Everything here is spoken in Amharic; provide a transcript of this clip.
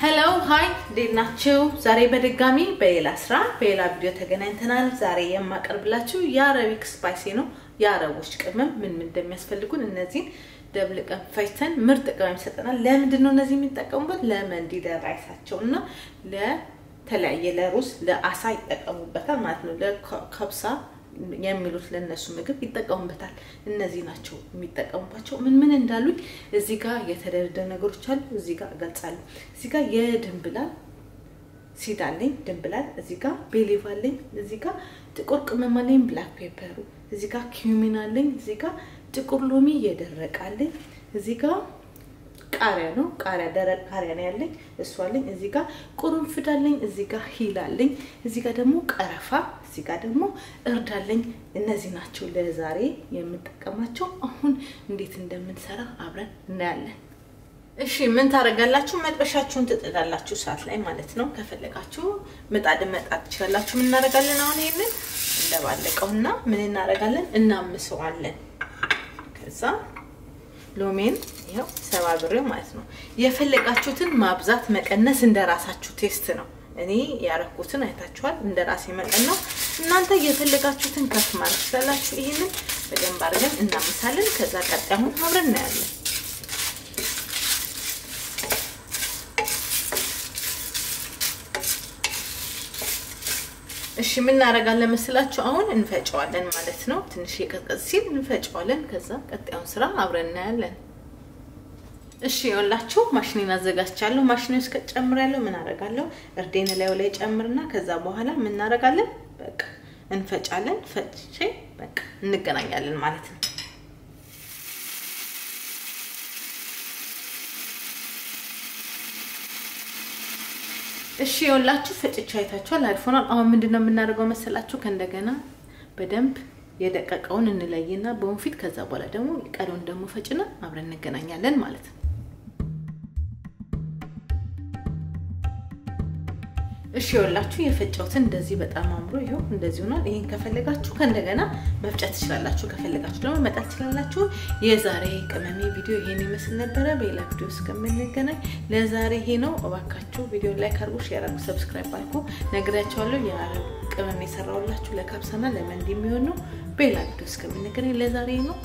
hello hi እንዴት ናችሁ? ዛሬ በድጋሚ በሌላ ስራ በሌላ ቪዲዮ ተገናኝተናል። ዛሬ የማቀርብላችሁ የ Arabic spicy ነው። የአረቦች ቅመም ምን ምን እንደሚያስፈልጉን እነዚህን ደብልቀን ፈጭተን ምርጥ ቅመም ይሰጠናል። ለምንድን ነው እነዚህ የሚጠቀሙበት? ለመንዲ ለ rice አቸው እና ለተለያየ ለሩዝ ለአሳ ይጠቀሙበታል ማለት ነው። ለከብሳ የሚሉት ለነሱ ምግብ ይጠቀሙበታል። እነዚህ ናቸው የሚጠቀሙባቸው። ምን ምን እንዳሉኝ እዚህ ጋር የተደረደሩ ነገሮች አሉ። እዚህ ጋር እገልጻለሁ። እዚህ ጋር የድንብላል seed አለኝ፣ ድንብላል። እዚህ ጋር bay leaf አለኝ። እዚህ ጋር ጥቁር ቅመም አለኝ፣ black pepper ኡ። እዚህ ጋር cumin አለኝ። እዚህ ጋር ጥቁር ሎሚ እየደረቀ አለኝ። እዚህ ጋር ቃሪያ ነው። ቃሪያ ደረቅ ቃሪያ ነው ያለኝ፣ እሱ አለኝ። እዚህ ጋር ቁርንፍድ አለኝ። እዚህ ጋር ሂል አለኝ። እዚህ ጋር ደግሞ ቀረፋ፣ እዚህ ጋር ደግሞ እርድ አለኝ። እነዚህ ናቸው ለዛሬ የምንጠቀማቸው። አሁን እንዴት እንደምንሰራ አብረን እናያለን። እሺ ምን ታደርጋላችሁ? መጥበሻችሁን ትጥዳላችሁ ሰዓት ላይ ማለት ነው። ከፈለጋችሁ ምጣድ መጣድ ትችላላችሁ። ምን እናደርጋለን? አሁን ይሄንን እንደባለቀውና ምን እናደርጋለን? እናምሰዋለን። ከዛ ሎሜን ይኸው ሰባብሬው ማለት ነው። የፈለጋችሁትን ማብዛት መቀነስ እንደ ራሳችሁ ቴስት ነው። እኔ ያረኩትን አይታችኋል። እንደ ራሴ መጠን ነው። እናንተ የፈለጋችሁትን ከፍ ማለት ትችላላችሁ። ይህንን በደንብ አድርገን እናምሳለን። ከዛ ቀጣዩን አብረን እናያለን። እሺ ምን እናደርጋለን መስላችሁ? አሁን እንፈጨዋለን ማለት ነው። ትንሽ የቀዝቀዝ ሲል እንፈጨዋለን። ከዛ ቀጣዩን ስራ አብረን እናያለን። እሺ ይኸውላችሁ ማሽኔን አዘጋጅቻለሁ። ማሽኔ ውስጥ ጨምሬያለሁ። ምን አደርጋለሁ? እርዴን ላዩ ላይ ጨምርና ከዛ በኋላ ምን እናደርጋለን? በቃ እንፈጫለን። ፈጭቼ በቃ እንገናኛለን ማለት ነው። እሺ የወላችሁ ፈጭቻ አይታችኋል፣ አሪፎናል። አሁን ምንድነው የምናደርገው መሰላችሁ? ከእንደገና በደንብ የደቀቀውን እንለይና በወንፊት ከዛ በኋላ ደግሞ ቀሪውን ደግሞ ፈጭና አብረን እንገናኛለን ማለት ነው። እሺ ይኸውላችሁ የፈጨሁትን እንደዚህ በጣም አምሮ ይኸው እንደዚህ ሆኗል። ይሄን ከፈለጋችሁ ከእንደገና መፍጨት ትችላላችሁ፣ ከፈለጋችሁ ደግሞ መጣት ትችላላችሁ። የዛሬ ቅመሜ ቪዲዮ ይሄን ይመስል ነበረ። በሌላ ቪዲዮ እስከምንገናኝ ለዛሬ ይሄ ነው። እባካችሁ ቪዲዮ like አድርጉ፣ share subscribe አድርጉ። ነግሬያችኋለሁ። የአረብ ቅመም የሰራሁላችሁ ለካብሳና ለመንዲ የሚሆን ነው። በሌላ ቪዲዮ እስከምንገናኝ ለዛሬ ነው።